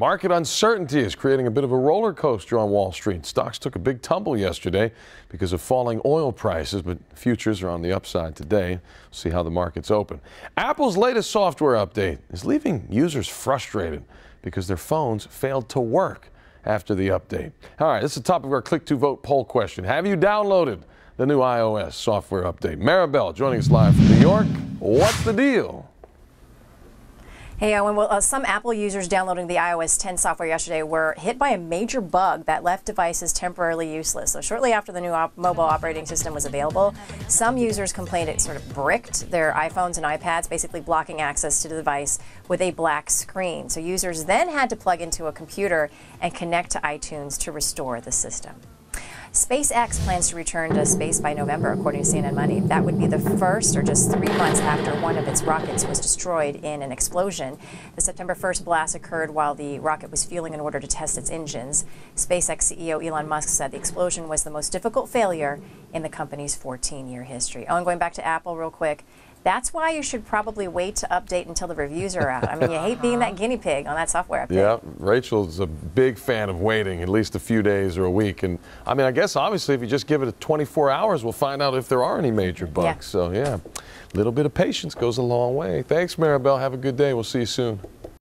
Market uncertainty is creating a bit of a roller coaster on Wall Street. Stocks took a big tumble yesterday because of falling oil prices, but futures are on the upside today. see how the markets open. Apple's latest software update is leaving users frustrated because their phones failed to work after the update. All right, this is the top of our Click to Vote poll question. Have you downloaded the new iOS software update? Maribel joining us live from New York. What's the deal? Hey, Owen. Well, uh, some Apple users downloading the iOS 10 software yesterday were hit by a major bug that left devices temporarily useless. So, shortly after the new op mobile operating system was available, some users complained it sort of bricked their iPhones and iPads, basically blocking access to the device with a black screen. So, users then had to plug into a computer and connect to iTunes to restore the system. SpaceX plans to return to space by November, according to CNN Money. That would be the first or just three months after one of its rockets was destroyed in an explosion. The September 1st blast occurred while the rocket was fueling in order to test its engines. SpaceX CEO Elon Musk said the explosion was the most difficult failure in the company's 14 year history. Oh, and going back to Apple real quick. That's why you should probably wait to update until the reviews are out. I mean, you hate being that guinea pig on that software update. Yeah, Rachel's a big fan of waiting at least a few days or a week. And I mean, I guess obviously if you just give it 24 hours, we'll find out if there are any major bugs. Yeah. So yeah, a little bit of patience goes a long way. Thanks, Maribel. Have a good day. We'll see you soon.